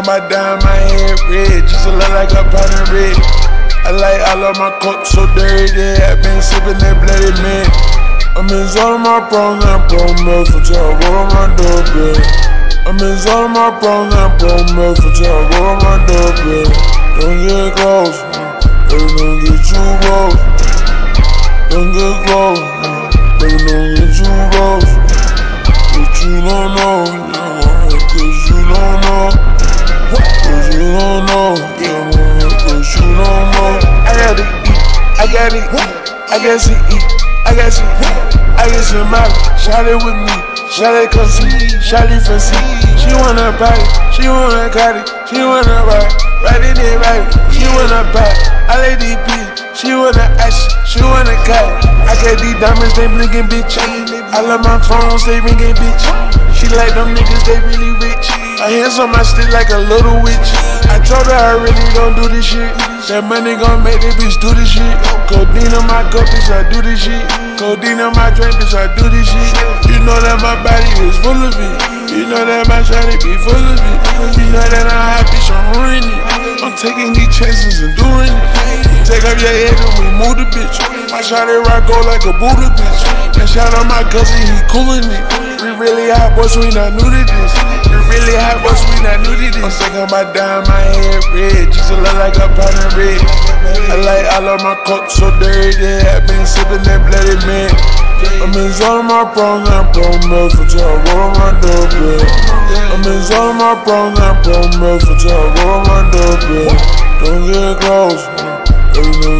thinking about dyeing my hair red, just to look like a pound of red. I like all of my cups so dirty, I've been sipping that bloody man. I'm in all of my pros and pro milk for tell roll my doorbell. I'm in all of my pros and pro milk for tell roll my doorbell. Don't get close, baby, don't get too close. Don't get close, I gotta eat, I gotta eat, I gotta eat. I get some money, shot it with me, shot it see, shot it see. She wanna buy it, she wanna cut it, she wanna ride, ride it and ride it, she wanna buy it. I lay DP, she wanna ash, she wanna cut it. I got these diamonds, they blinking, bitch. I love my phones, they ringing, bitch. She like them niggas, they really rich. Her hands on my stick like a little witch. Told her I really don't do this shit. That money gon' make this bitch do this shit. Codeine on my cup, bitch, I do this shit. Codeine on my drink, bitch, I do this shit. You know that my body is full of it. You know that my shawty be full of it. You know that I'm hot, bitch, I'm ruining it. I'm taking these chances and doing it. Take off your head and we move the bitch. My shawty rock go like a Buddha bitch. And shout out my cousin, he coolin' it. We really hot, boys, we not new to this. Really hot, boys, we not new to this. I'm thinking about dyeing my hair red, just look like a pound of red. I like all of my cups so dirty, I've been sipping that bloody man. I'm in all of my pros and pro milk for tell roll my doorbell. I'm in all of my pros and pro milk for tell roll my doorbell. Don't get close, baby,